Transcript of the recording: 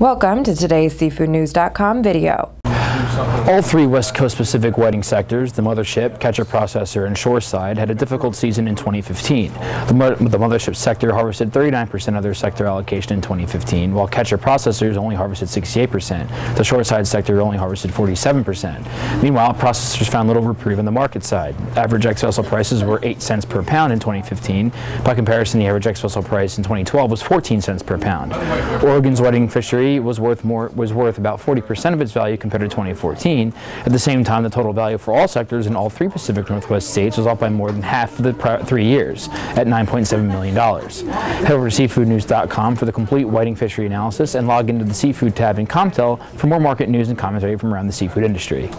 Welcome to today's SeafoodNews.com video. All three West Coast Pacific whiting sectors, the mothership, catcher processor, and shoreside, had a difficult season in 2015. The, mo the mothership sector harvested 39% of their sector allocation in 2015, while catcher processors only harvested 68%. The shoreside sector only harvested 47%. Meanwhile, processors found little reprieve on the market side. Average ex-vessel prices were 8 cents per pound in 2015. By comparison, the average ex-vessel price in 2012 was 14 cents per pound. Oregon's whiting fishery was worth more was worth about 40% of its value compared to 2014. At the same time, the total value for all sectors in all three Pacific Northwest states was off by more than half for the three years, at $9.7 million. Head over to seafoodnews.com for the complete whiting fishery analysis and log into the seafood tab in Comtell for more market news and commentary from around the seafood industry.